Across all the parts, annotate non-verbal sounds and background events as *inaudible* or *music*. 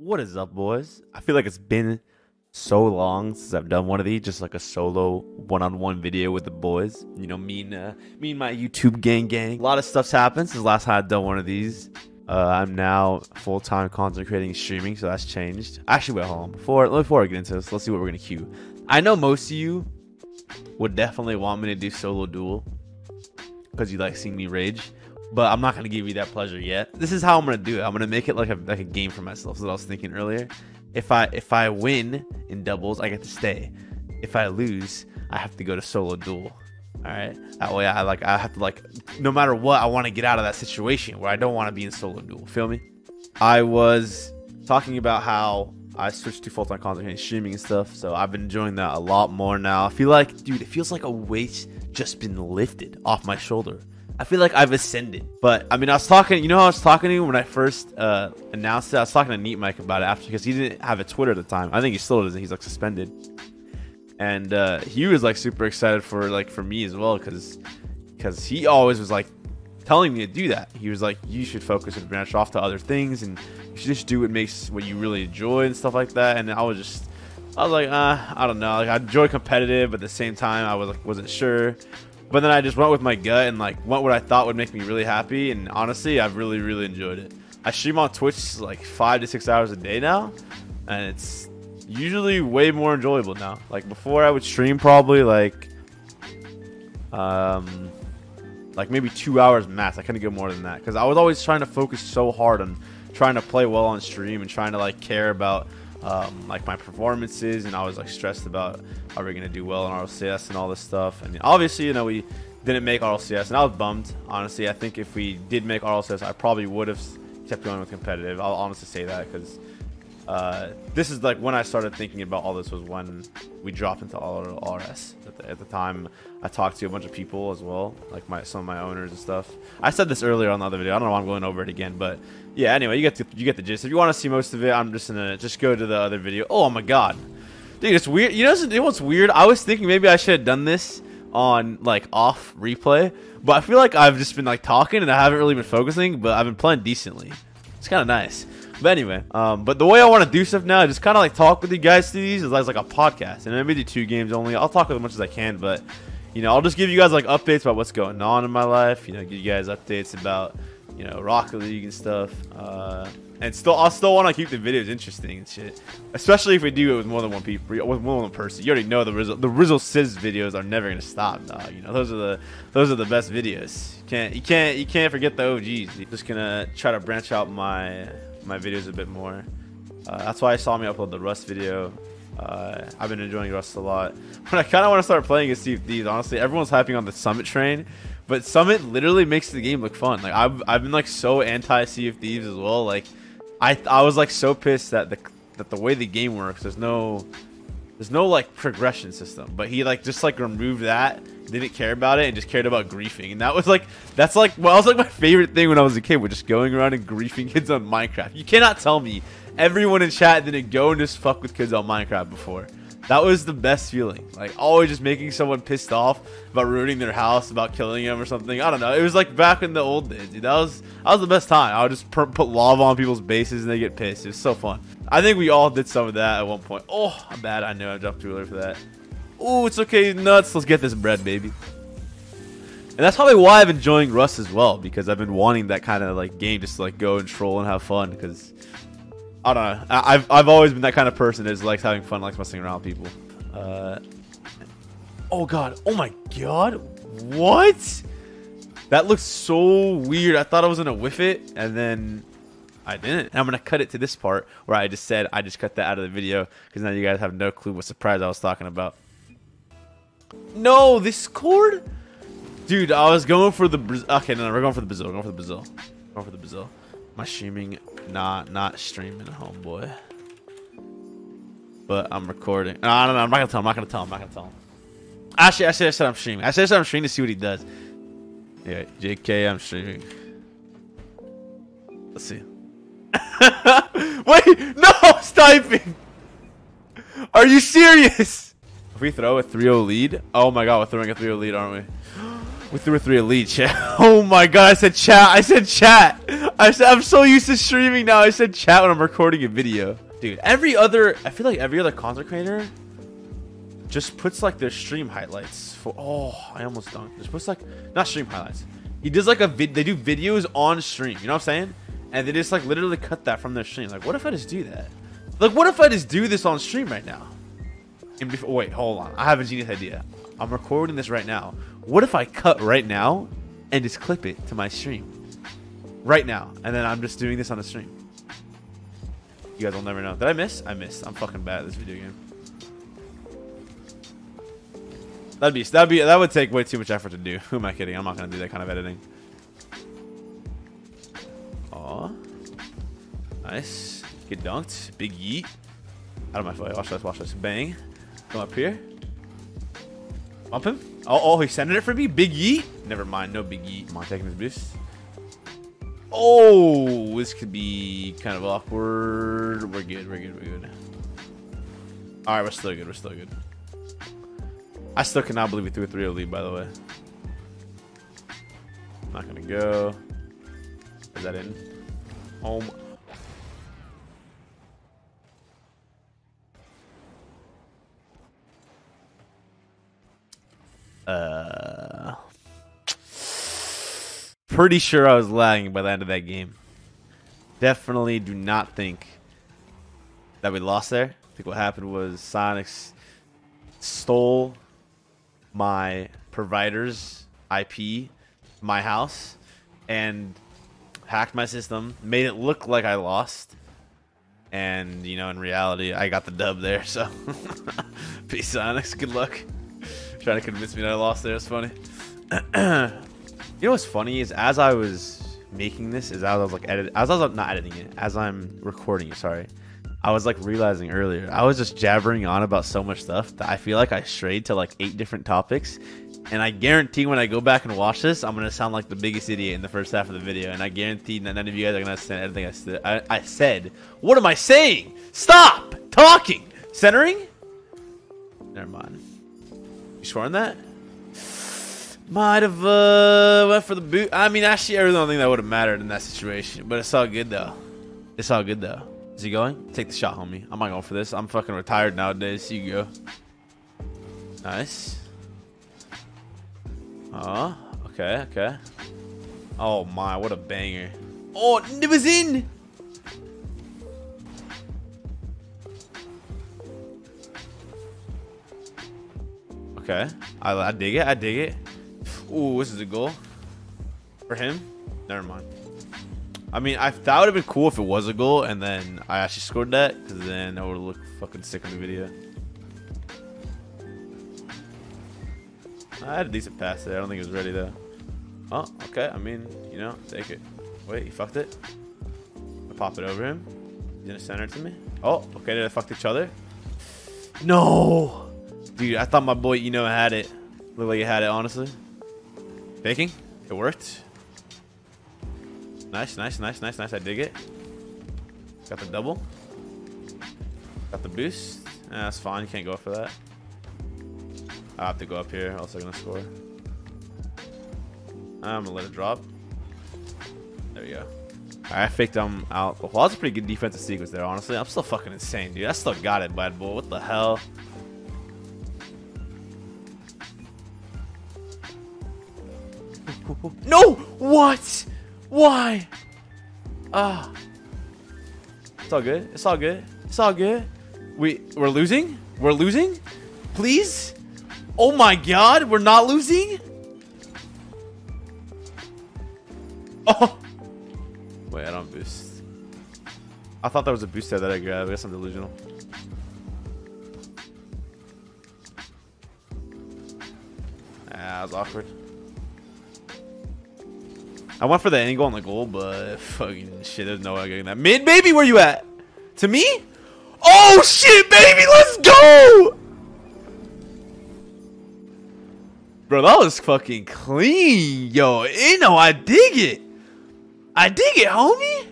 What is up, boys? I feel like it's been so long since I've done one of these, just like a solo one-on-one video with the boys. You know, me and uh, me and my YouTube gang gang. A lot of stuff's happened since last time I've done one of these. Uh, I'm now full-time content creating streaming, so that's changed. Actually, wait, hold on. Before before I get into this, let's see what we're gonna queue. I know most of you would definitely want me to do solo duel because you like seeing me rage but I'm not gonna give you that pleasure yet. This is how I'm gonna do it. I'm gonna make it like a like a game for myself. That's what I was thinking earlier. If I if I win in doubles, I get to stay. If I lose, I have to go to solo duel. All right. That way, I like I have to like no matter what, I want to get out of that situation where I don't want to be in solo duel. Feel me? I was talking about how I switched to full-time content streaming and stuff, so I've been enjoying that a lot more now. I feel like, dude, it feels like a weight just been lifted off my shoulder. I feel like I've ascended. But I mean, I was talking. You know, how I was talking to you when I first uh, announced it. I was talking to Neat Mike about it after because he didn't have a Twitter at the time. I think he still doesn't. He's like suspended, and uh, he was like super excited for like for me as well because because he always was like telling me to do that. He was like, you should focus and branch off to other things, and you should just do what makes what you really enjoy and stuff like that. And I was just. I was like, uh, I don't know. Like I enjoy competitive, but at the same time, I was like, wasn't sure. But then I just went with my gut and like went what I thought would make me really happy. And honestly, I've really, really enjoyed it. I stream on Twitch like five to six hours a day now, and it's usually way more enjoyable now. Like before, I would stream probably like, um, like maybe two hours max. I couldn't get more than that because I was always trying to focus so hard on trying to play well on stream and trying to like care about um, like my performances, and I was like stressed about are we gonna do well in RLCS and all this stuff. And obviously, you know, we didn't make RLCS, and I was bummed. Honestly, I think if we did make RLCS, I probably would have kept going with competitive. I'll honestly say that because uh, this is like when I started thinking about all this was when we dropped into all RS. At the, at the, time, I talked to a bunch of people as well, like my some of my owners and stuff. I said this earlier on the other video. I don't know why I'm going over it again, but yeah. Anyway, you get the, you get the gist. If you want to see most of it, I'm just gonna just go to the other video. Oh my god, dude, it's weird. You know, you know what's weird? I was thinking maybe I should have done this on like off replay, but I feel like I've just been like talking and I haven't really been focusing, but I've been playing decently. It's kind of nice. But anyway, um, but the way I want to do stuff now, just kind of like talk with you guys through these is like a podcast, and maybe do two games only. I'll talk as much as I can, but you know, I'll just give you guys like updates about what's going on in my life. You know, give you guys updates about you know Rocket League and stuff. Uh, and still, I'll still want to keep the videos interesting and shit. Especially if we do it with more than one people, with more than one person. You already know the Rizzle, the Rizzle Sizz videos are never gonna stop. You know, those are the those are the best videos. You can't you can't you can't forget the OGs. Just gonna try to branch out my my videos a bit more. Uh, that's why I saw me upload the Rust video. Uh, I've been enjoying Rust a lot. *laughs* But I kind of want to start playing as Thieves. Honestly, everyone's hyping on the Summit train, but Summit literally makes the game look fun. Like I've I've been like so anti Sea of Thieves as well. Like I I was like so pissed that the that the way the game works, there's no there's no like progression system. But he like just like removed that didn't care about it and just cared about griefing. And that was like, that's like, well, that was like my favorite thing when I was a kid, was just going around and griefing kids on Minecraft. You cannot tell me everyone in chat didn't go and just fuck with kids on Minecraft before. That was the best feeling. Like always just making someone pissed off about ruining their house, about killing them or something. I don't know. It was like back in the old days, dude. That was that was the best time. I would just put lava on people's bases and they get pissed. It was so fun. I think we all did some of that at one point. Oh, I'm bad. I know I jumped too early for that. Oh, it's okay, nuts. Let's get this bread, baby. And that's probably why I've been enjoying Rust as well, because I've been wanting that kind of like game just to like go and troll and have fun. Because I don't know, I have I've always been that kind of person that likes having fun, likes messing around with people. Uh, oh god, oh my god, what? That looks so weird. I thought I was gonna whiff it, and then I didn't. And I'm gonna cut it to this part where I just said I just cut that out of the video because now you guys have no clue what surprise I was talking about. No, this cord? Dude, I was going for the Okay, no, no, we're going for the Brazil. Going for the Brazil. Going for the Brazil. My streaming, not not streaming, homeboy. But I'm recording. No, no, I'm not gonna tell him. I'm not gonna tell him. I'm not gonna tell him. Actually, I said I said I'm streaming. I said I'm streaming to see what he does. Yeah, JK, I'm streaming. Let's see. *laughs* Wait, no, typing. Are you serious? If we throw a 3-0 lead, oh my god, we're throwing a 3-0 lead, aren't we? *gasps* We threw a three oh elite chat. *laughs* Oh my god, I said chat. I said chat. I said I'm so used to streaming now. I said chat when I'm recording a video. Dude, every other I feel like every other content creator just puts like their stream highlights for oh, I almost done. Just puts like not stream highlights. He does like a vid they do videos on stream, you know what I'm saying? And they just like literally cut that from their stream. Like what if I just do that? Like what if I just do this on stream right now? And before wait, hold on. I have a genius idea. I'm recording this right now. What if I cut right now and just clip it to my stream? Right now. And then I'm just doing this on the stream. You guys will never know. Did I miss? I missed. I'm fucking bad at this video game. That'd be that'd be that would take way too much effort to do. *laughs* Who am I kidding? I'm not gonna do that kind of editing. Aw. Nice. Get dunked. Big yeet. Out of my way. Watch this, watch this. Bang. Come up here. Bump him. Oh, oh, he sending it for me? Big yeet? Never mind, no big yeet. Come on, taking his boost. Oh, this could be kind of awkward. We're good, we're good, we're good. Alright, we're still good, we're still good. I still cannot believe we threw a 3 lead, by the way. Not gonna go. Is that in? Home. Uh, pretty sure I was lagging by the end of that game. Definitely do not think that we lost there. I think what happened was Sonics stole my provider's IP, my house, and hacked my system, made it look like I lost. And, you know, in reality, I got the dub there, so *laughs* peace, Sonics. Good luck. Trying to convince me that I lost there. It's funny. *clears throat* you know what's funny is as I was making this, is as I was like edit, as I was not editing it, as I'm recording. Sorry, I was like realizing earlier I was just jabbering on about so much stuff that I feel like I strayed to like eight different topics. And I guarantee when I go back and watch this, I'm gonna sound like the biggest idiot in the first half of the video. And I guarantee that none of you guys are gonna understand anything I said. I, I said. What am I saying? Stop talking. Centering. Never mind. You scoring that? Might have uh, went for the boot. I mean, actually, I really don't think that would have mattered in that situation. But it's all good, though. It's all good, though. Is he going? Take the shot, homie. I'm not going for this. I'm fucking retired nowadays. You go. Nice. Oh, okay, okay. Oh, my. What a banger. Oh, it was in! Okay. I, I dig it. I dig it. Ooh, this is a goal. For him? Never mind. I mean, I that would have been cool if it was a goal and then I actually scored that, because then that would looked fucking sick in the video. I had a decent pass there. I don't think it was ready though. Oh, okay. I mean, you know, take it. Wait, he fucked it. I pop it over him. He's gonna center it to me. Oh, okay. Did I fuck each other? No. Dude, I thought my boy Eno had it. Looked like he had it, honestly. Faking. It worked. Nice, nice, nice, nice, nice. I dig it. Got the double. Got the boost. That's fine. You can't go for that. I have to go up here. Also gonna score. I'm gonna let it drop. There we go. I faked um, them out. Well, that's a pretty good defensive sequence there, honestly. I'm still fucking insane, dude. I still got it, bad boy. What the hell? No! What? Why? Ah. It's all good. It's all good. It's all good. We we're losing? We're losing? Please? Oh my god, we're not losing? Oh. Wait, I don't boost. I thought that was a boost there that I grabbed. I guess I'm delusional. Ah, that was awkward. I went for the angle on the goal, but fucking shit, there's no way I'm getting that. Mid, baby, where you at? To me? Oh, shit, baby, let's go! Bro, that was fucking clean. Yo, Eno, I dig it. I dig it, homie.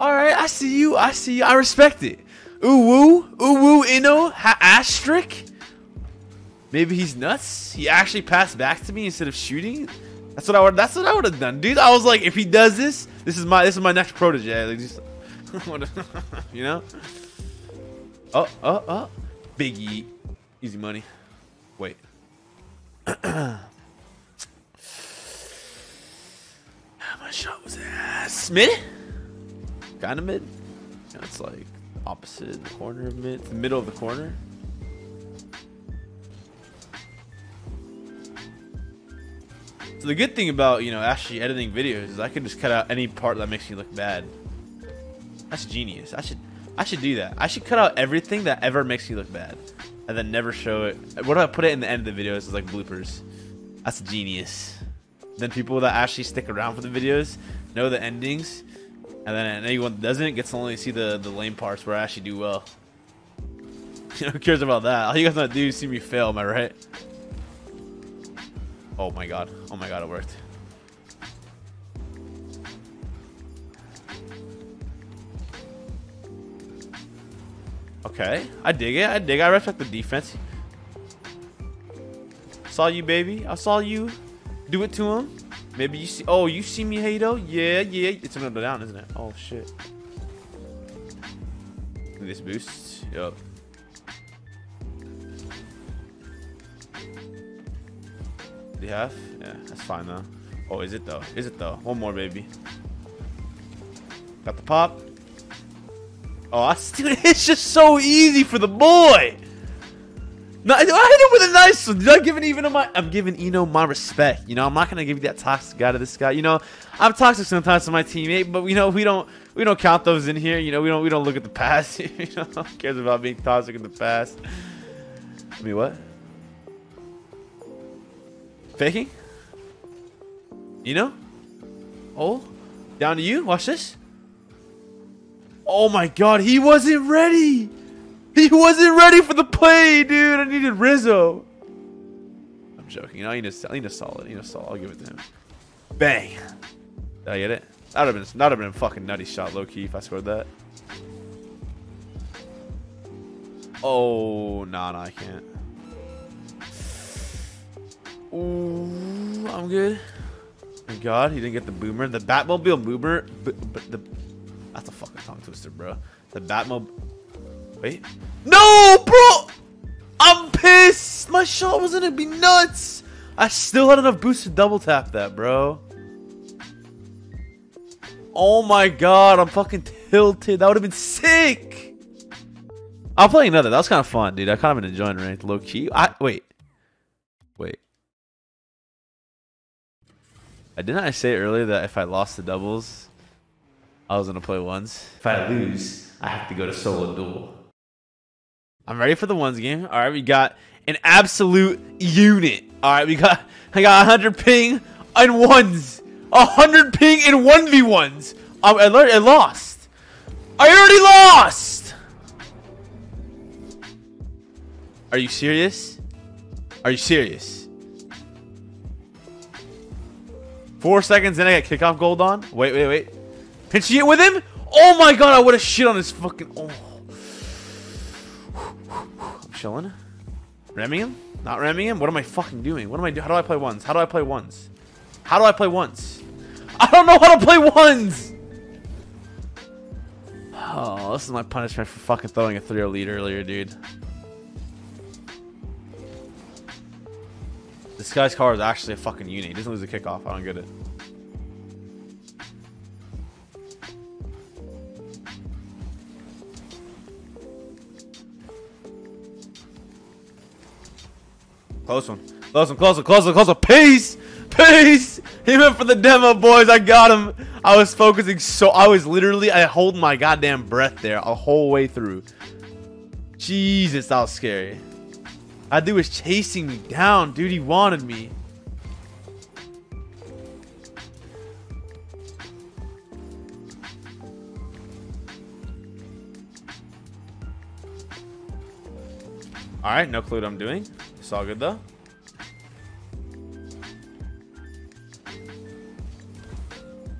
All right, I see you. I see you. I respect it. Ooh, woo. Ooh, woo, Eno. Ha asterisk. Maybe he's nuts. He actually passed back to me instead of shooting. That's what I would. That's what I would have done, dude. I was like, if he does this, this is my this is my next protege. Like, just, *laughs* *laughs* you know. Oh, oh, oh. Biggie. Easy money. Wait. *clears throat* How much shot was ass. Mid? Kind of mid. It's like opposite corner of mid. The middle of the corner. So the good thing about, you know, actually editing videos is I can just cut out any part that makes me look bad. That's genius. I should I should do that. I should cut out everything that ever makes me look bad. And then never show it. What do I put it in the end of the videos as like bloopers? That's genius. Then people that actually stick around for the videos know the endings. And then anyone that doesn't gets to only see the, the lame parts where I actually do well. *laughs* Who cares about that? All you guys want to do is see me fail, am I right? Oh my god. Oh my god, it worked. Okay. I dig it. I dig it. I respect the defense. Saw you, baby. I saw you. Do it to him. Maybe you see. Oh, you see me, Hado? Yeah, yeah. It's another down, isn't it? Oh, shit. This boost. Yup. Do you have? Yeah, that's fine though. Oh, is it though? Is it though? One more, baby. Got the pop. Oh, I still, *laughs* it's just so easy for the boy. No, I hit him with a nice one. I give even my? I'm giving Eno my respect. You know, I'm not gonna give you that toxic guy to this guy. You know, I'm toxic sometimes to my teammate, but you know, we don't we don't count those in here. You know, we don't we don't look at the past. *laughs* you know, cares about being toxic in the past? I mean, what? Faking? You know? Oh, down to you. Watch this. Oh my god, he wasn't ready. He wasn't ready for the play, dude. I needed Rizzo. I'm joking. You know, I need a, I need a solid. I need a solid. I'll give it to him. Bang. Did I get it? That would have been, that would have been a fucking nutty shot, low key, if I scored that. Oh, nah, nah, I can't. Ooh, I'm good. Thank God he didn't get the boomer. The Batmobile boomer, but the that's a fucking tongue twister, bro. The Batmobile. Wait, no, bro. I'm pissed. My shot was gonna be nuts. I still had enough boost to double tap that, bro. Oh my god, I'm fucking tilted. That would have been sick. I'll play another. That was kind of fun, dude. I kind of been enjoying ranked low key. I wait, wait. I didn't I say earlier that if I lost the doubles, I was gonna play ones. If I lose, I have to go to solo duel. I'm ready for the ones game. All right, we got an absolute unit. All right, we got I got 100 ping and ones, 100 ping in 1v1s. Um, I, I lost. I already lost. Are you serious? Are you serious? Four seconds, then I got kickoff gold on. Wait, wait, wait. She hit with him? Oh my god, I would have shit on his fucking... Oh. I'm chilling. Ramming him? Not ramming him? What am I fucking doing? What am I doing? How do I play ones? How do I play ones? How do I play ones? I don't know how to play ones! Oh, this is my punishment for fucking throwing a 3-0 lead earlier, dude. This guy's car is actually a fucking unit. He doesn't lose a kickoff. I don't get it. Close one. Close one, close one, close one, close one. Peace! Peace! He went for the demo, boys. I got him. I was focusing so... I was literally... I hold my goddamn breath there a whole way through. Jesus, that was scary. That dude was chasing me down, dude. He wanted me. Alright, no clue what I'm doing. It's all good though.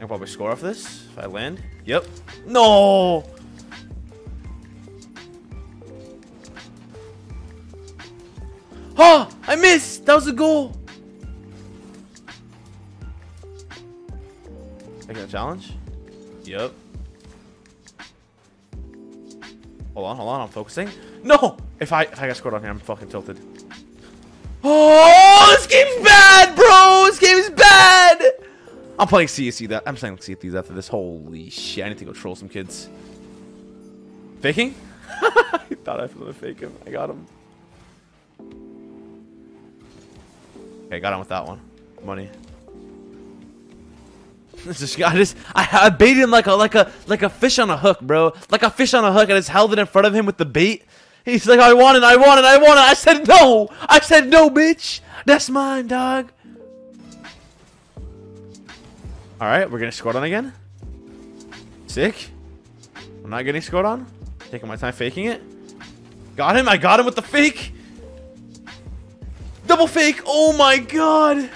I'll probably score off this if I land. Yep. No! Oh, I missed. That was a goal. I got a challenge? Yep. Hold on, hold on. I'm focusing. No! If I if I got scored on here, I'm fucking tilted. Oh, this game's bad, bro! This game's bad! I'm playing CSC that. I'm playing CSC after this. Holy shit! I need to go troll some kids. Faking? *laughs* I thought I was gonna fake him. I got him. Okay, got on with that one. Money. *laughs* This guy just I, I baited him like a like a like a fish on a hook, bro. Like a fish on a hook, and I just held it in front of him with the bait. He's like, I want it, I want it, I want it. I said no. I said no, bitch. That's mine, dog. All right, we're getting scored on again. Sick. I'm not getting scored on. Taking my time faking it. Got him. I got him with the fake. Double fake. Oh my god.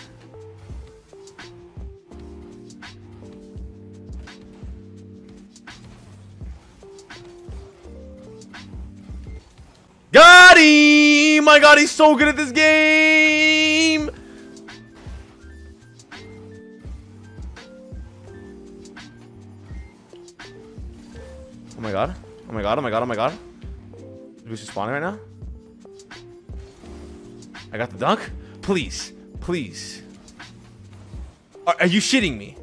Got him! My god, he's so good at this game! Oh my god. Oh my god, oh my god, oh my god. Who's spawning right now? I got the dunk? Please. Please. Are, are you shitting me?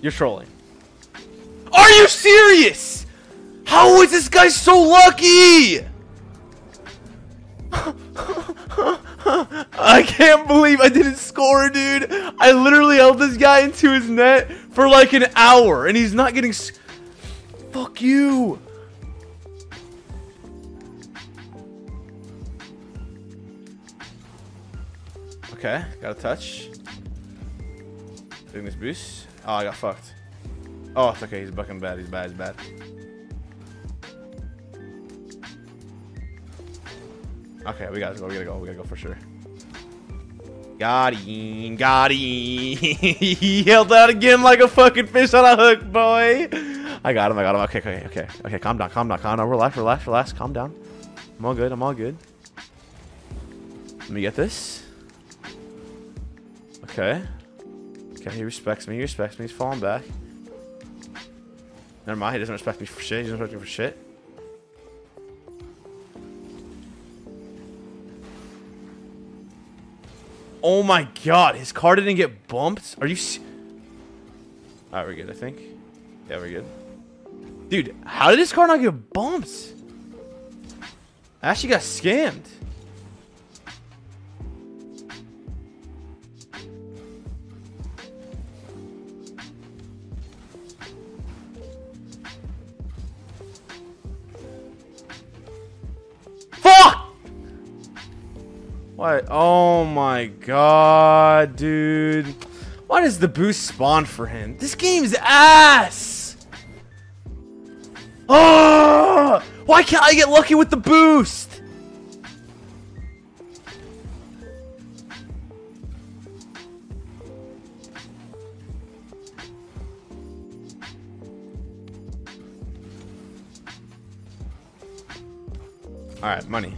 You're trolling. Are you serious? How is this guy so lucky? I can't believe I didn't score, dude. I literally held this guy into his net for like an hour, and he's not getting. You. Okay, got a touch. Taking this boost. Oh, I got fucked. Oh, it's okay. He's bucking bad. He's bad. He's bad. Okay, we gotta go. We gotta go. We gotta go for sure. Got him. Got him. *laughs* he held out again like a fucking fish on a hook, boy. I got him. I got him. Okay, okay, okay. Okay, calm down. Calm down. Calm down. Relax. Relax. Relax. Calm down. I'm all good. I'm all good. Let me get this. Okay. Okay, he respects me. He respects me. He's falling back. Never mind. He doesn't respect me for shit. He doesn't respect me for shit. Oh my god, his car didn't get bumped? Are you... Alright, we're good, I think. Yeah, we're good. Dude, how did this car not get bumped? I actually got scammed. Fuck! What? Oh my god, dude. Why does the boost spawn for him? This game's ass! Oh! Why can't I get lucky with the boost? Alright, money.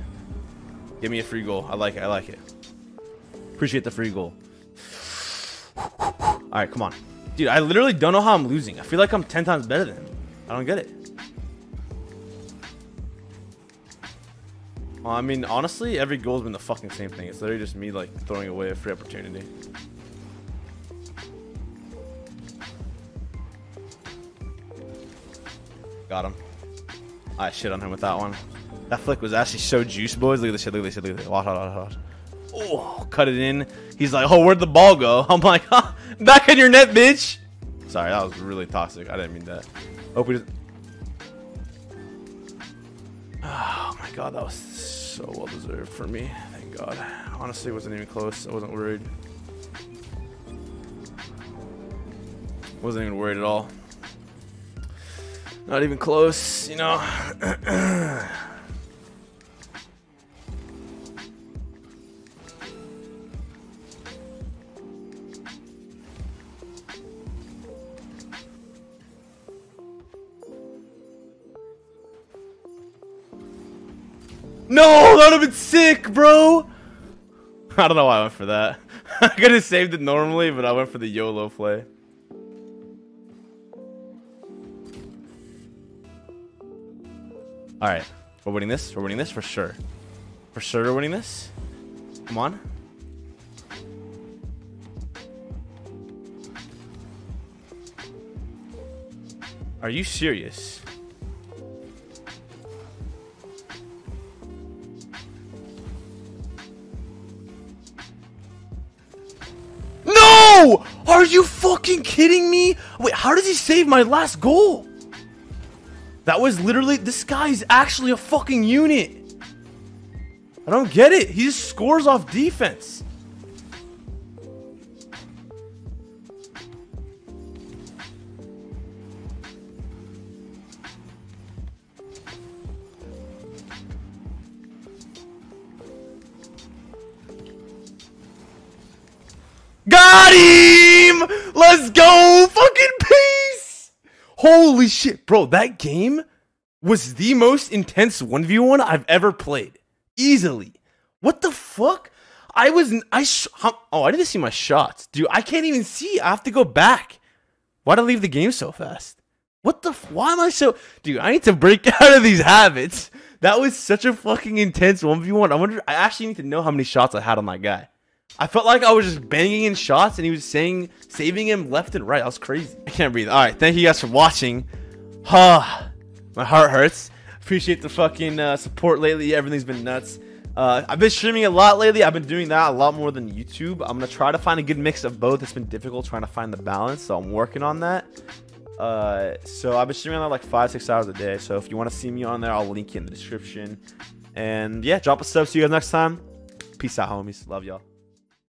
Give me a free goal. I like it. I like it. Appreciate the free goal. Alright, come on. Dude, I literally don't know how I'm losing. I feel like I'm 10 times better than him. I don't get it. I mean, honestly, every goal's been the fucking same thing. It's literally just me, like, throwing away a free opportunity. Got him. I shit on him with that one. That flick was actually so juice, boys. Look at this shit. Look at this shit. Look at this. Watch, watch, watch. Oh, cut it in. He's like, oh, where'd the ball go? *laughs* I'm like, huh, back in your net, bitch. Sorry, that was really toxic. I didn't mean that. Hope we just... *sighs* Oh my god, that was so well deserved for me. Thank god. Honestly, wasn't even close. I wasn't worried. Wasn't even worried at all. Not even close, you know. *clears throat* No, that would have been sick, bro. *laughs* I don't know why I went for that. *laughs* I could have saved it normally, but I went for the YOLO play. Alright. We're winning this. We're winning this for sure. For sure we're winning this. Come on. Are you serious? Are you fucking kidding me? Wait, how does he save my last goal? That was literally, this guy is actually a fucking unit. I don't get it. He just scores off defense. Holy shit, bro, that game was the most intense 1v1 I've ever played. Easily. What the fuck? I was I oh I didn't see my shots, dude. I can't even see. I have to go back. Why'd I leave the game so fast? What the? Why am I so? Dude, I need to break *laughs* out of these habits. That was such a fucking intense one v one. I wonder. I actually need to know how many shots I had on that guy. I felt like I was just banging in shots and he was saying saving him left and right. I was crazy. I can't breathe. All right, thank you guys for watching. Huh, my heart hurts. Appreciate the fucking uh, support lately. Everything's been nuts. Uh, I've been streaming a lot lately. I've been doing that a lot more than YouTube. I'm gonna try to find a good mix of both. It's been difficult trying to find the balance, so I'm working on that. Uh, so I've been streaming on like five, six hours a day. So if you want to see me on there, I'll link you in the description. And yeah, drop a sub. See you guys next time. Peace out, homies. Love y'all.